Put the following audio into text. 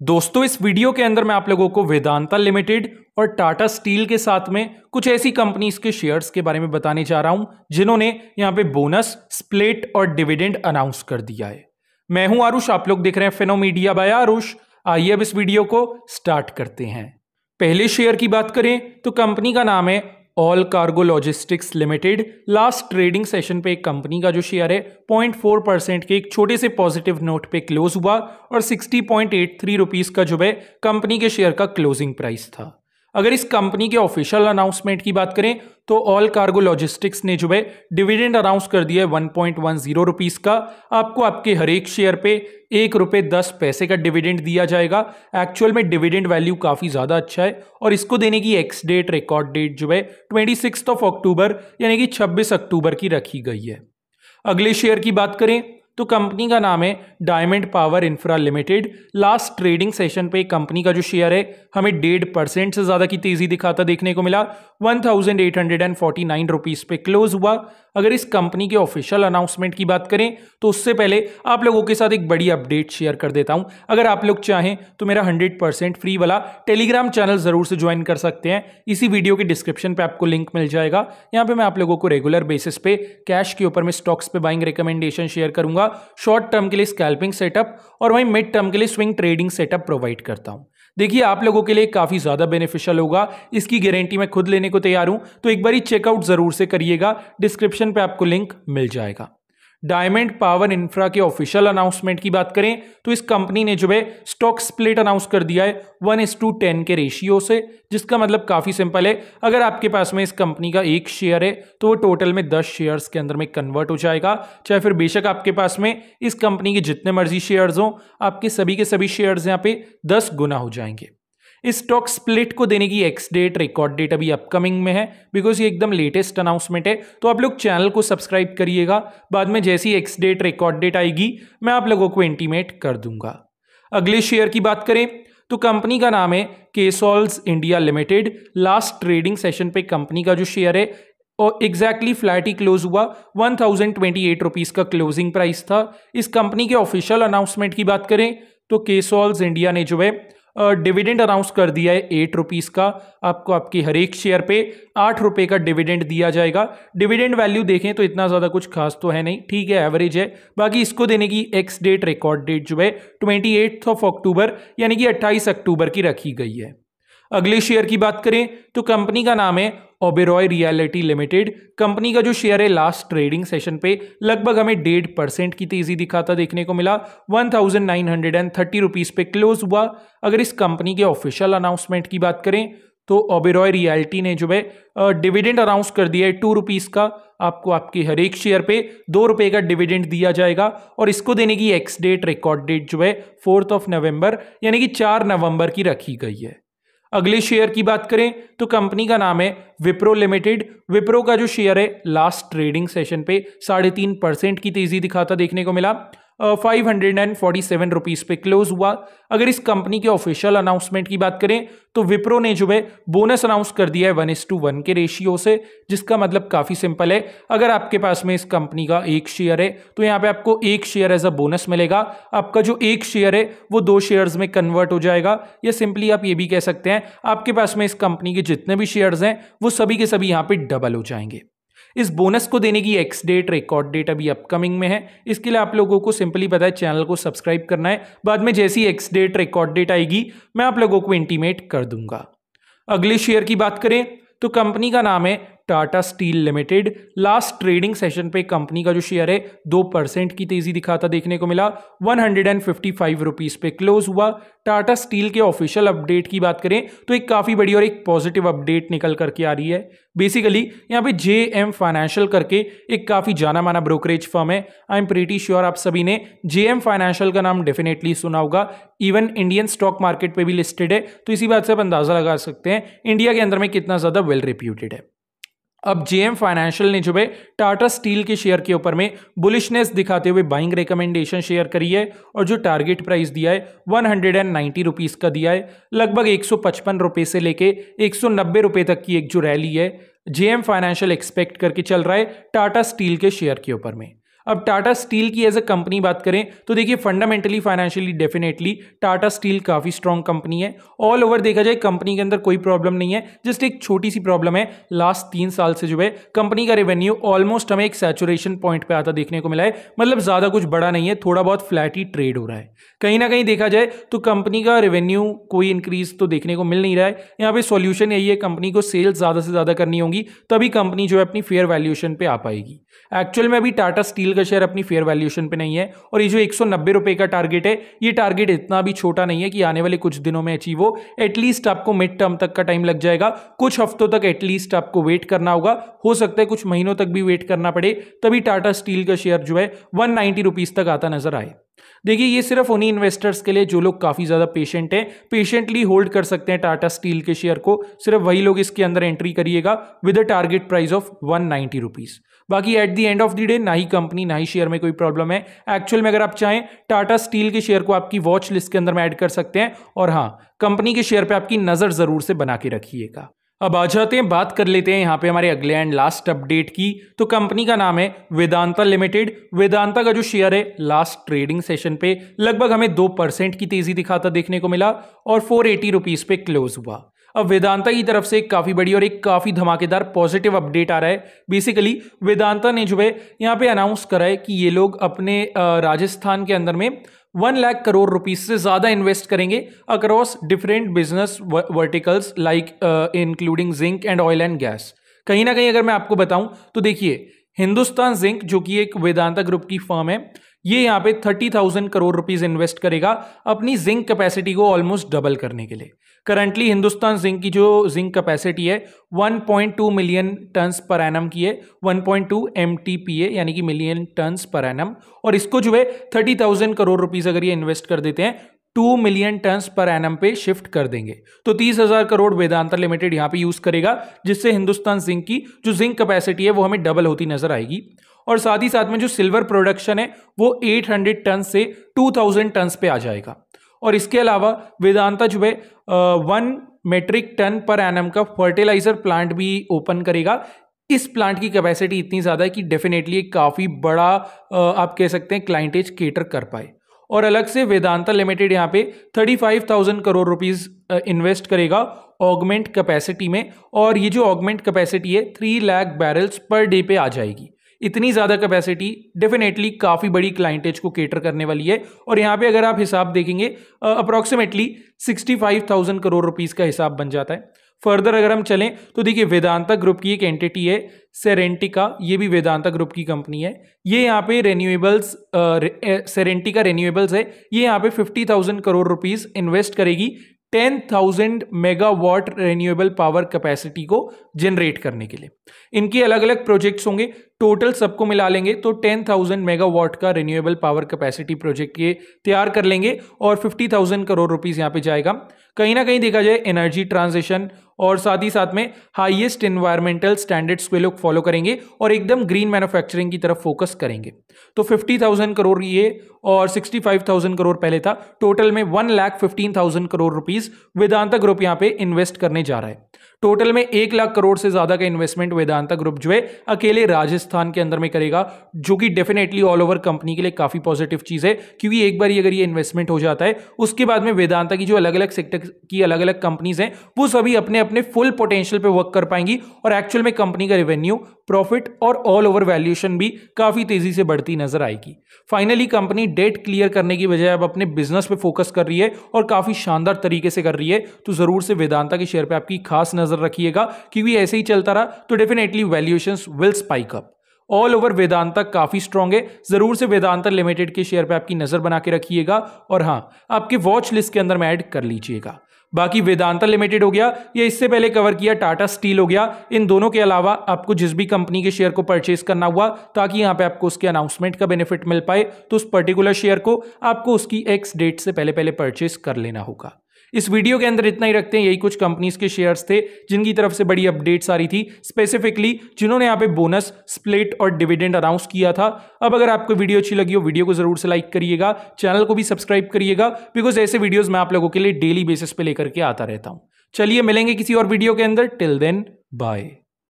दोस्तों, इस वीडियो के अंदर मैं आप लोगों को वेदांता लिमिटेड और टाटा स्टील के साथ में कुछ ऐसी कंपनीज़ के शेयर्स के बारे में बताने जा रहा हूँ, जिन्होंने यहाँ पे बोनस, स्प्लिट और डिविडेंड अनाउंस कर दिया है। मैं हूँ आरुष, आप लोग देख रहे हैं फिनोमीडिया बाय आरुष। आइए अब इस वीडियो को स्टार्ट करते हैं। पहले शेयर की बात करें तो कंपनी का नाम है all cargo logistics limited last trading session पे एक कंपनी का जो शेयर है पॉइंट फोर परसेंट के एक छोटे से पॉजिटिव नोट पे क्लोज हुआ और sixty point eight three rupees का जो है कंपनी के शेयर का क्लोजिंग प्राइस था। अगर इस कंपनी के ऑफिशियल अनाउंसमेंट की बात करें तो ऑल कार्गो लॉजिस्टिक्स ने जो है, डिविडेंड अनाउंस कर दिया है one point one zero rupees का। आपको आपके हर एक शेयर पे एक रुपये दस पैसे का डिविडेंड दिया जाएगा। एक्चुअल में डिविडेंड वैल्यू काफ़ी ज़्यादा अच्छा है और इसको देने की एक्स डेट, रिकॉर्ड डेट जो है, ट्वेंटी सिक्स ऑफ़ अक्टूबर, यानी कि छब्बीस अक्टूबर की रखी गई है। अगले शेयर की बात करें तो कंपनी का नाम है diamond power infra limited. Last trading session पे कंपनी का जो शेयर है, हमें डेढ़ परसेंट से ज़्यादा की तेज़ी दिखाता देखने को मिला। One thousand eight hundred and forty nine rupees पे क्लोज हुआ। अगर इस कंपनी के ऑफिशियल अनाउंसमेंट की बात करें तो उससे पहले आप लोगों के साथ एक बड़ी अपडेट शेयर कर देता हूँ। अगर आप लोग चाहें तो मेरा हंड्रेड परसेंट फ्री वाला टेलीग्राम चैनल ज़रूर से ज्वाइन कर सकते हैं। इसी वीडियो के डिस्क्रिप्शन पे आपको लिंक मिल जाएगा। यहाँ पे मैं आप लोगों को रेगुलर बेसिस पे, कैश के ऊपर मैं स्टॉक्स पे बाइंग रिकमेंडेशन शेयर करूँगा। शॉर्ट टर्म के लिए स्कैल्पिंग सेटअप और वहीं मिड टर्म के लिए स्विंग ट्रेडिंग सेटअप प्रोवाइड करता हूँ। देखिए, आप लोगों के लिए काफ़ी ज़्यादा बेनिफिशियल होगा। इसकी गारंटी मैं खुद लेने को तैयार हूँ तो एक बार चेकआउट ज़रूर से करिएगा। डिस्क्रिप्शन पर आपको लिंक मिल जाएगा। डायमंड पावर इंफ्रा के ऑफिशियल अनाउंसमेंट की बात करें तो इस कंपनी ने जो है स्टॉक स्प्लिट अनाउंस कर दिया है वन इस टू टेन के रेशियो से, जिसका मतलब काफ़ी सिंपल है। अगर आपके पास में इस कंपनी का एक शेयर है तो वो टोटल में दस शेयर्स के अंदर में कन्वर्ट हो जाएगा। चाहे फिर बेशक आपके पास में इस कंपनी के जितने मर्ज़ी शेयर्स हों, आपके सभी के सभी शेयर्स यहाँ पे दस गुना हो जाएँगे। इस स्टॉक स्प्लिट को देने की एक्स डेट रिकॉर्ड डेट अभी अपकमिंग में है बिकॉज़ ये एकदम लेटेस्ट अनाउंसमेंट है तो आप लोग चैनल को सब्सक्राइब करिएगा। बाद में जैसी एक्स डेट रिकॉर्ड डेट आएगी, मैं आप लोगों को इंटीमेट कर दूँगा। अगले शेयर की बात करें तो कंपनी का नाम है केसॉल्स India limited last trading session पे कंपनी का जो शेयर है, और एग्जैक्टली फ्लैट ही क्लोज हुआ। One thousand twenty eight rupees का क्लोजिंग प्राइस था। इस कंपनी के ऑफिशियल अनाउंसमेंट की बात करें तो केसॉल्स इंडिया ने जो है डिविडेंड अनाउंस कर दिया है एट रुपीज़ का। आपको आपकी हर एक शेयर पे आठ रुपये का डिविडेंड दिया जाएगा। डिविडेंड वैल्यू देखें तो इतना ज़्यादा कुछ खास तो है नहीं। ठीक है एवरेज है। बाकी इसको देने की एक्स डेट रिकॉर्ड डेट जो है ट्वेंटी ऑफ़ अक्टूबर यानी कि अट्ठाईस अक्टूबर की रखी गई है। अगले शेयर की बात करें तो कंपनी का नाम है ओबेरॉय रियलिटी लिमिटेड कंपनी का जो शेयर है लास्ट ट्रेडिंग सेशन पे, लगभग हमें डेढ़ परसेंट की तेज़ी दिखाता देखने को मिला। One thousand nine hundred and thirty rupees पे क्लोज हुआ। अगर इस कंपनी के ऑफिशियल अनाउंसमेंट की बात करें तो ओबेरॉय रियलिटी ने जो है डिविडेंड अनाउंस कर दिया है टू रुपीज़ का। आपको आपके हर एक शेयर पे दो रुपए का डिविडेंड दिया जाएगा और इसको देने की एक्स डेट रिकॉर्ड डेट जो है फोर्थ ऑफ़ नवंबर यानी कि चार नवंबर की रखी गई है। अगले शेयर की बात करें तो कंपनी का नाम है विप्रो लिमिटेड। विप्रो का जो शेयर है लास्ट ट्रेडिंग सेशन पे साढ़े तीन परसेंट की तेज़ी दिखाता देखने को मिला। Five hundred and forty seven rupees पे क्लोज हुआ। अगर इस कंपनी के ऑफिशियल अनाउंसमेंट की बात करें तो विप्रो ने जो है बोनस अनाउंस कर दिया है वन इस टू वन के रेशियो से, जिसका मतलब काफ़ी सिंपल है। अगर आपके पास में इस कंपनी का एक शेयर है तो यहाँ पे आपको एक शेयर एज अ बोनस मिलेगा। आपका जो एक शेयर है, वो दो शेयर्स में कन्वर्ट हो जाएगा। या सिंपली आप ये भी कह सकते हैं, आपके पास में इस कंपनी के जितने भी शेयर्स हैं, वो सभी के सभी यहाँ पे डबल हो जाएँगे। इस बोनस को देने की एक्स डेट रिकॉर्ड डेट अभी अपकमिंग में है। इसके लिए आप लोगों को सिंपली पता है चैनल को सब्सक्राइब करना है। बाद में जैसी एक्स डेट रिकॉर्ड डेट आएगी, मैं आप लोगों को इंटीमेट कर दूँगा। अगले शेयर की बात करें तो कंपनी का नाम है Tata steel limited last trading session पे कंपनी का जो शेयर है, दो परसेंट की तेज़ी दिखाता देखने को मिला। One hundred and fifty five rupees पे क्लोज हुआ। टाटा स्टील के ऑफिशियल अपडेट की बात करें तो एक काफ़ी बड़ी और एक पॉजिटिव अपडेट निकल करके आ रही है। बेसिकली, यहाँ पे जे एम फाइनेंशियल करके एक काफ़ी जाना माना ब्रोकरेज फर्म है। आई एम प्रीटी श्योर आप सभी ने जे एम फाइनेंशियल का नाम डेफिनेटली सुना होगा। इवन इंडियन स्टॉक मार्केट पे भी लिस्टेड है। तो इसी बात से आप अंदाज़ा लगा सकते हैं, इंडिया के अंदर में कितना ज़्यादा वेल रिप्यूटेड है। अब जेएम फाइनेंशियल ने जो है टाटा स्टील के शेयर के ऊपर में बुलिशनेस दिखाते हुए बाइंग रिकमेंडेशन शेयर करी है और जो टारगेट प्राइस दिया है one hundred and ninety rupees का दिया है। लगभग एक सौ पचपन रुपये से लेके एक सौ नब्बे रुपये तक की एक जो रैली है, जेएम फाइनेंशियल एक्सपेक्ट करके चल रहा है टाटा स्टील के शेयर के ऊपर में। अब टाटा स्टील की एज अ कंपनी बात करें तो देखिए fundamentally financially definitely Tata steel काफ़ी स्ट्रॉन्ग कंपनी है। ऑल ओवर देखा जाए कंपनी के अंदर कोई प्रॉब्लम नहीं है। जस्ट एक छोटी सी प्रॉब्लम है लास्ट तीन साल से जो है कंपनी का रेवेन्यू ऑलमोस्ट हमें एक सेचुरेशन पॉइंट पे आता देखने को मिला है। मतलब ज़्यादा कुछ बड़ा नहीं है, थोड़ा बहुत फ्लैट ही ट्रेड हो रहा है। कहीं ना कहीं देखा जाए तो कंपनी का रेवेन्यू कोई इंक्रीज तो देखने को मिल नहीं रहा है। यहाँ पे सॉल्यूशन यही है कंपनी को सेल्स ज़्यादा से ज़्यादा करनी होगी, तभी कंपनी जो है अपनी फेयर वैल्यूएशन पे आ पाएगी। एक्चुअल में अभी टाटा स्टील का शेयर अपनी फेयर वैल्यूएशन पे नहीं है। और ये जो एक रुपए का टारगेट है, ये टारगेट इतना भी छोटा नहीं है कि आने वाले कुछ दिनों में अचीव हो। एटलीस्ट आपको मिड टर्म तक का टाइम लग जाएगा। कुछ हफ्तों तक एटलीस्ट आपको वेट करना होगा। हो सकता है कुछ महीनों तक भी वेट करना पड़े, तभी टाटा स्टील का शेयर जो है वन नाइन्टी तक आता नज़र आए। देखिए, ये सिर्फ़ उन्हीं इन्वेस्टर्स के लिए जो लोग काफ़ी ज़्यादा पेशेंट हैं। पेशेंटली होल्ड कर सकते हैं टाटा स्टील के शेयर को। सिर्फ़ वही लोग इसके अंदर एंट्री करिएगा with a target price of one ninety rupees बाकी at the end of the day ना ही कंपनी ना ही शेयर में कोई प्रॉब्लम है। एक्चुअल में अगर आप चाहें टाटा स्टील के शेयर को आपकी वॉच लिस्ट के अंदर में ऐड कर सकते हैं। और हाँ कंपनी के शेयर पे आपकी नज़र ज़रूर से बना के रखिएगा। अब आ जाते हैं, बात कर लेते हैं यहाँ पे हमारे अगले एंड लास्ट अपडेट की। तो कंपनी का नाम है वेदांता लिमिटेड वेदांता का जो शेयर है लास्ट ट्रेडिंग सेशन पे लगभग हमें दो परसेंट की तेज़ी दिखाता देखने को मिला और फोर एटी रुपीज़ पे क्लोज हुआ। अब वेदांता की तरफ़ से एक काफ़ी बड़ी और एक काफ़ी धमाकेदार पॉजिटिव अपडेट आ रहा है। बेसिकली वेदांता ने जो है, यहाँ पे अनाउंस करा है कि ये लोग अपने राजस्थान के अंदर में वन लाख करोड़ रुपीज़ से ज़्यादा इन्वेस्ट करेंगे across different business verticals like including zinc and oil and gas कहीं ना कहीं अगर मैं आपको बताऊँ तो देखिए, हिंदुस्तान जिंक जो कि एक वेदांता ग्रुप की फर्म है ये यहाँ पे thirty thousand crore rupees invest करेगा अपनी जिंक कैपेसिटी को ऑलमोस्ट डबल करने के लिए। करंटली हिंदुस्तान जिंक की जो जिंक कैपेसिटी है 1.2 मिलियन टन्स पर एनम की है 1.2 एमटीपीए यानी कि मिलियन टन्स पर एनम और इसको जो है थर्टी थाउज़ेंड करोड़ रुपीज़ अगर ये इन्वेस्ट कर देते हैं two million tons per annum पे शिफ्ट कर देंगे। तो तीस हज़ार करोड़ वेदांता लिमिटेड यहाँ पे यूज़ करेगा, जिससे हिंदुस्तान जिंक की, जो जिंक कैपेसिटी है, वो हमें डबल होती नज़र आएगी। और साथ ही साथ में जो सिल्वर प्रोडक्शन है, वो 800 टन से 2000 टन्स पे आ जाएगा। और इसके अलावा वेदांता जो है one metric ton per annum का फर्टिलाइज़र प्लांट भी ओपन करेगा। इस प्लांट की कैपेसिटी इतनी ज़्यादा है कि डेफिनेटली काफ़ी बड़ा आप कह सकते हैं, क्लाइंटेज केटर कर पाए। और अलग से वेदांता लिमिटेड यहाँ पे thirty five thousand crore rupees invest करेगा ऑगमेंट कैपेसिटी में। और ये जो ऑगमेंट कैपेसिटी है, three lakh barrels per day पे आ जाएगी। इतनी ज़्यादा कैपेसिटी डेफिनेटली काफ़ी बड़ी क्लाइंटेज को केटर करने वाली है। और यहाँ पे अगर आप हिसाब देखेंगे approximately sixty five thousand crore rupees का हिसाब बन जाता है। फर्दर अगर हम चलें तो देखिए वेदांता ग्रुप की एक एंटिटी है सेरेंटिका ये भी वेदांता ग्रुप की कंपनी है। ये यहाँ पे रेन्यूएबल्स सेरेंटिका रेन्यूएबल्स है। ये यहाँ पे fifty thousand crore rupees invest करेगी ten thousand megawatt renewable power capacity को जनरेट करने के लिए। इनके अलग अलग प्रोजेक्ट्स होंगे टोटल सबको मिला लेंगे तो टेन थाउज़ेंड मेगावाट का रिन्यूएबल पावर कैपेसिटी प्रोजेक्ट ये तैयार कर लेंगे और फिफ्टी थाउज़ेंड करोड़ रुपीज़ यहाँ पे जाएगा। कहीं ना कहीं देखा जाए एनर्जी ट्रांजिशन और साथ ही साथ में हाईएस्ट इन्वायरमेंटल स्टैंडर्ड्स को लोग फॉलो करेंगे और एकदम ग्रीन मैन्युफैक्चरिंग की तरफ़ फोकस करेंगे। तो फिफ्टी थाउज़ेंड करोड़ ये और सिक्सटी फाइव थाउज़ेंड करोड़ पहले था। टोटल में one lakh fifteen thousand crore rupees Vedanta group यहाँ पे इन्वेस्ट करने जा रहा है। टोटल में एक लाख करोड़ से ज़्यादा का इन्वेस्टमेंट वेदांता ग्रुप जो है अकेले राजस्थान के अंदर में करेगा, जो कि डेफिनेटली ऑल ओवर कंपनी के लिए काफ़ी पॉजिटिव चीज़ है, क्योंकि एक बार अगर ये इन्वेस्टमेंट हो जाता है, उसके बाद में वेदांता की जो अलग अलग सेक्टर की अलग अलग कंपनीज़ हैं, वो सभी अपने अपने फुल पोटेंशियल पर वर्क कर पाएँगी और एक्चुअल में कंपनी का रेवेन्यू प्रॉफिट और ऑल ओवर वैल्यूएशन भी काफ़ी तेज़ी से बढ़ती नज़र आएगी। फाइनली कंपनी डेट क्लियर करने की बजाय अब अपने बिज़नेस पे फोकस कर रही है और काफ़ी शानदार तरीके से कर रही है। तो ज़रूर से वेदांता के शेयर पे आपकी खास नज़र रखिएगा, क्योंकि ऐसे ही चलता रहा तो definitely valuation will spike up all over Vedanta काफ़ी स्ट्रांग है। ज़रूर से वेदांता लिमिटेड के शेयर पे आपकी नज़र बना के रखिएगा और हाँ आपके वॉच लिस्ट के अंदर में ऐड कर लीजिएगा। बाकी वेदांता लिमिटेड हो गया, या इससे पहले कवर किया टाटा स्टील हो गया, इन दोनों के अलावा आपको जिस भी कंपनी के शेयर को परचेस करना हुआ, ताकि यहाँ पे आपको उसके अनाउंसमेंट का बेनिफिट मिल पाए तो उस पर्टिकुलर शेयर को आपको उसकी एक्स डेट से पहले पहले परचेस कर लेना होगा। इस वीडियो के अंदर इतना ही रखते हैं, यही कुछ कंपनीज़ के शेयर्स थे, जिनकी तरफ़ से बड़ी अपडेट्स आ रही थी। स्पेसिफिकली जिन्होंने यहाँ पे बोनस स्प्लिट और डिविडेंड अनाउंस किया था। अब अगर आपको वीडियो अच्छी लगी हो, वीडियो को ज़रूर से लाइक करिएगा चैनल को भी सब्सक्राइब करिएगा बिकॉज़ ऐसे वीडियोज़ मैं आप लोगों के लिए डेली बेसिस पे लेकर के आता रहता हूँ। चलिए मिलेंगे किसी और वीडियो के अंदर। Till then bye